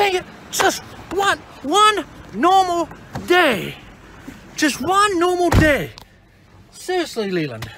Dang it, just one, one normal day. Just one normal day. Seriously, Leland.